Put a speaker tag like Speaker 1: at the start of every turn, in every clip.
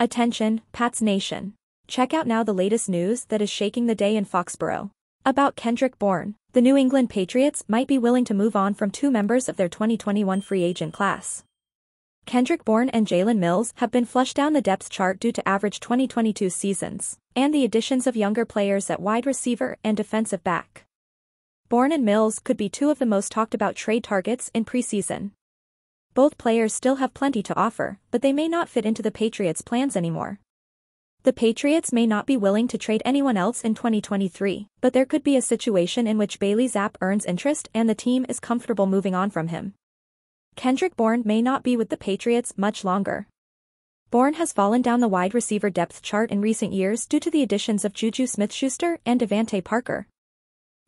Speaker 1: Attention, Pats Nation. Check out now the latest news that is shaking the day in Foxborough. About Kendrick Bourne, the New England Patriots might be willing to move on from two members of their 2021 free agent class. Kendrick Bourne and Jalen Mills have been flushed down the depth chart due to average 2022 seasons, and the additions of younger players at wide receiver and defensive back. Bourne and Mills could be two of the most talked about trade targets in preseason. Both players still have plenty to offer, but they may not fit into the Patriots' plans anymore. The Patriots may not be willing to trade anyone else in 2023, but there could be a situation in which Bailey Zappe earns interest and the team is comfortable moving on from him. Kendrick Bourne may not be with the Patriots much longer. Bourne has fallen down the wide receiver depth chart in recent years due to the additions of Juju Smith-Schuster and DeVante Parker.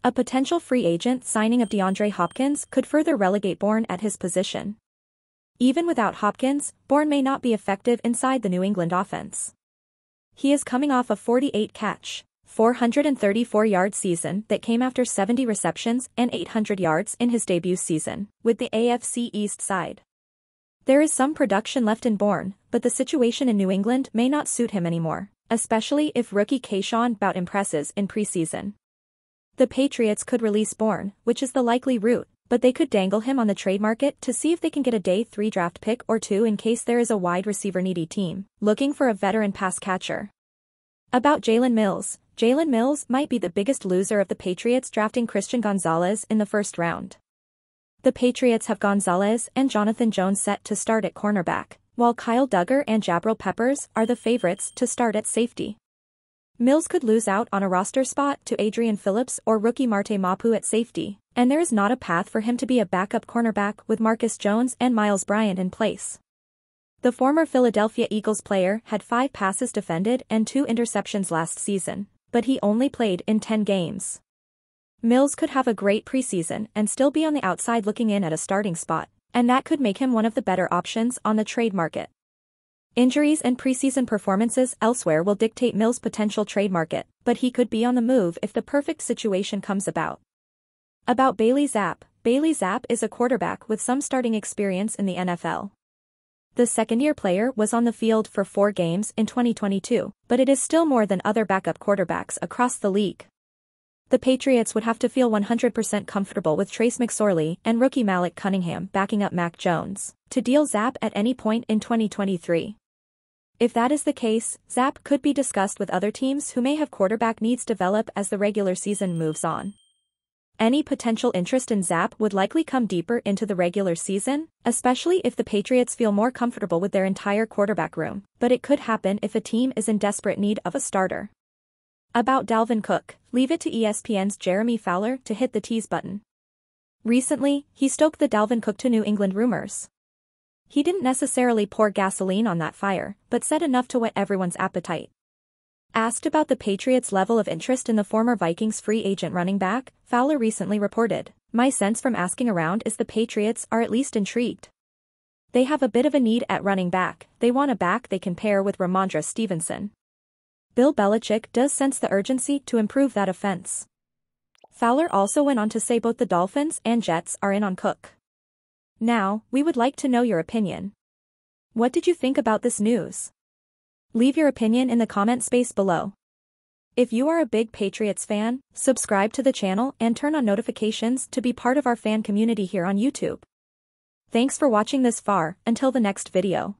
Speaker 1: A potential free agent signing of DeAndre Hopkins could further relegate Bourne at his position. Even without Hopkins, Bourne may not be effective inside the New England offense. He is coming off a 48 catch, 434 yard season that came after 70 receptions and 800 yards in his debut season, with the AFC East side. There is some production left in Bourne, but the situation in New England may not suit him anymore, especially if rookie Kayshon Boutte impresses in preseason. The Patriots could release Bourne, which is the likely route, but they could dangle him on the trade market to see if they can get a day 3 draft pick or two in case there is a wide receiver needy team, looking for a veteran pass catcher. About Jalen Mills, Jalen Mills might be the biggest loser of the Patriots drafting Christian Gonzalez in the first round. The Patriots have Gonzalez and Jonathan Jones set to start at cornerback, while Kyle Dugger and Jabril Peppers are the favorites to start at safety. Mills could lose out on a roster spot to Adrian Phillips or rookie Marte Mapu at safety, and there is not a path for him to be a backup cornerback with Marcus Jones and Myles Bryant in place. The former Philadelphia Eagles player had five passes defended and two interceptions last season, but he only played in 10 games. Mills could have a great preseason and still be on the outside looking in at a starting spot, and that could make him one of the better options on the trade market. Injuries and preseason performances elsewhere will dictate Mills' potential trade market, but he could be on the move if the perfect situation comes about. About Bailey Zappe, Bailey Zappe is a quarterback with some starting experience in the NFL. The second-year player was on the field for four games in 2022, but it is still more than other backup quarterbacks across the league. The Patriots would have to feel 100% comfortable with Trace McSorley and rookie Malik Cunningham backing up Mac Jones to deal Zappe at any point in 2023. If that is the case, Zappe could be discussed with other teams who may have quarterback needs develop as the regular season moves on. Any potential interest in Zappe would likely come deeper into the regular season, especially if the Patriots feel more comfortable with their entire quarterback room, but it could happen if a team is in desperate need of a starter. About Dalvin Cook, leave it to ESPN's Jeremy Fowler to hit the tease button. Recently, he stoked the Dalvin Cook to New England rumors. He didn't necessarily pour gasoline on that fire, but said enough to whet everyone's appetite. Asked about the Patriots' level of interest in the former Vikings free agent running back, Fowler recently reported, My sense from asking around is the Patriots are at least intrigued. They have a bit of a need at running back, they want a back they can pair with Rhamondre Stevenson. Bill Belichick does sense the urgency to improve that offense. Fowler also went on to say both the Dolphins and Jets are in on Cook. Now, we would like to know your opinion. What did you think about this news? Leave your opinion in the comment space below. If you are a big Patriots fan, subscribe to the channel and turn on notifications to be part of our fan community here on YouTube. Thanks for watching this far, until the next video.